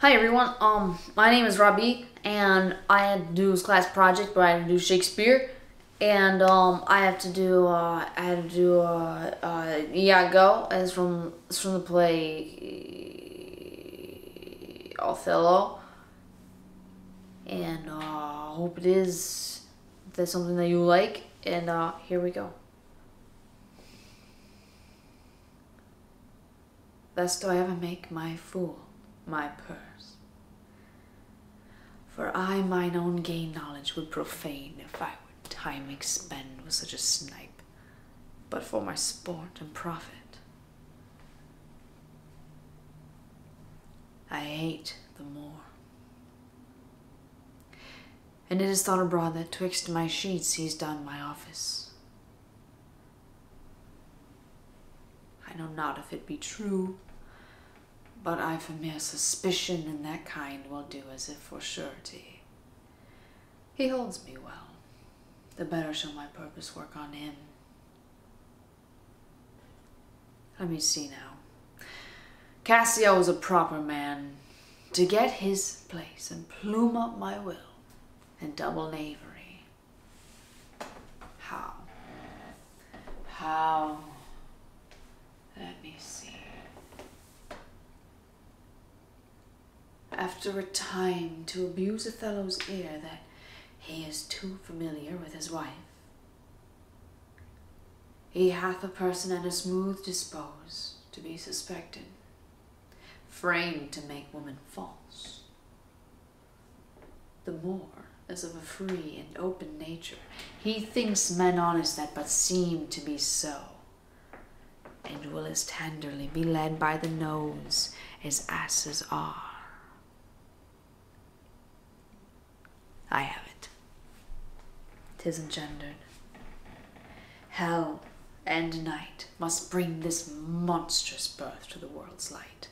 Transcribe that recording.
Hi everyone, um, my name is Robbie, and I had to do this class project, but I had to do Shakespeare, and um, I have to do, uh, I had to do, uh, uh, Iago, and it's from, it's from the play Othello, and uh, I hope it is, that's something that you like, and uh, here we go. Thus do I ever make my fool my purse. For I mine own gain knowledge would profane if I would time expend with such a snipe, but for my sport and profit. I hate the Moor. And it is thought abroad that twixt my sheets he's done my office. I know not if it be true, but I've a mere suspicion, and that kind will do as if for surety. He holds me well. The better shall my purpose work on him. Let me see now. Cassio is a proper man to get his place and plume up my will in double knavery. How? How? Let me see. After a time to abuse Othello's ear that he is too familiar with his wife. He hath a person and a smooth dispose to be suspected, framed to make woman false. The Moor as of a free and open nature, he thinks men honest that but seem to be so, and will as tenderly be led by the nose as asses are. I have it. Tis engendered. Hell and night must bring this monstrous birth to the world's light.